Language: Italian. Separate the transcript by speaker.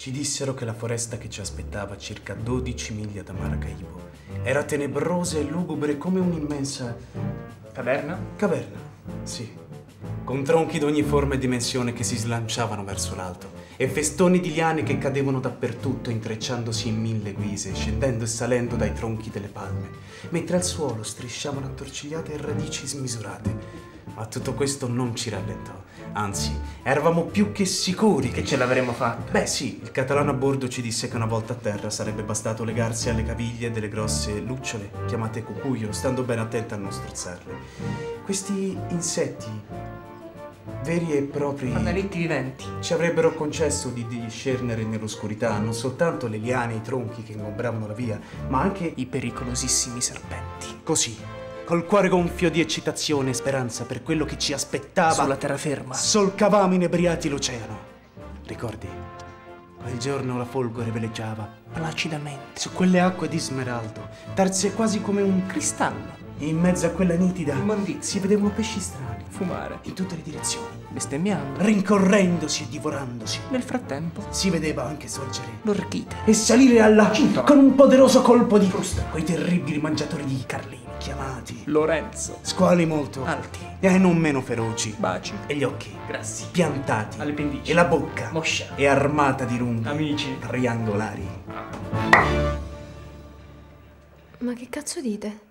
Speaker 1: Ci dissero che la foresta che ci aspettava circa 12 miglia da Maracaibo era tenebrosa e lugubre come un'immensa
Speaker 2: Caverna?
Speaker 1: caverna, sì, con tronchi d'ogni forma e dimensione che si slanciavano verso l'alto e festoni di liane che cadevano dappertutto intrecciandosi in mille guise, scendendo e salendo dai tronchi delle palme, mentre al suolo strisciavano attorcigliate radici smisurate. Ma tutto questo non ci rallentò, anzi, eravamo più che sicuri
Speaker 2: Che ce l'avremmo fatta.
Speaker 1: Beh sì, il catalano a bordo ci disse che una volta a terra sarebbe bastato legarsi alle caviglie delle grosse lucciole, chiamate cucuio, stando ben attenti a non strozzarle. Questi insetti, veri e propri,
Speaker 2: Analitti viventi.
Speaker 1: ci avrebbero concesso di discernere nell'oscurità non soltanto le liane e i tronchi che ingombravano la via, ma anche
Speaker 2: I pericolosissimi serpenti.
Speaker 1: così, col cuore gonfio di eccitazione e speranza per quello che ci aspettava.
Speaker 2: Sulla terraferma.
Speaker 1: Solcavamo inebriati l'oceano. Ricordi? Quel giorno la folgore veleggiava
Speaker 2: Placidamente.
Speaker 1: su quelle acque di smeraldo, terze quasi come un
Speaker 2: Cristallo.
Speaker 1: In mezzo a quella nitida
Speaker 2: Immondizia.
Speaker 1: si vedevano pesci strani
Speaker 2: Fumare.
Speaker 1: in tutte le direzioni,
Speaker 2: Bestemmiando.
Speaker 1: rincorrendosi e divorandosi.
Speaker 2: Nel frattempo,
Speaker 1: Si vedeva anche sorgere
Speaker 2: l'orchite.
Speaker 1: e salire alla
Speaker 2: Cintola.
Speaker 1: con un poderoso colpo di frusta quei terribili mangiatori di carlini chiamati
Speaker 2: Lorenzo.
Speaker 1: squali molto
Speaker 2: Alti.
Speaker 1: e non meno feroci
Speaker 2: Baci.
Speaker 1: e gli occhi
Speaker 2: Grassi.
Speaker 1: piantati
Speaker 2: Alle pendici.
Speaker 1: e la bocca
Speaker 2: Moscia.
Speaker 1: e armata di runghi
Speaker 2: Amici.
Speaker 1: triangolari.
Speaker 3: Ma che cazzo dite?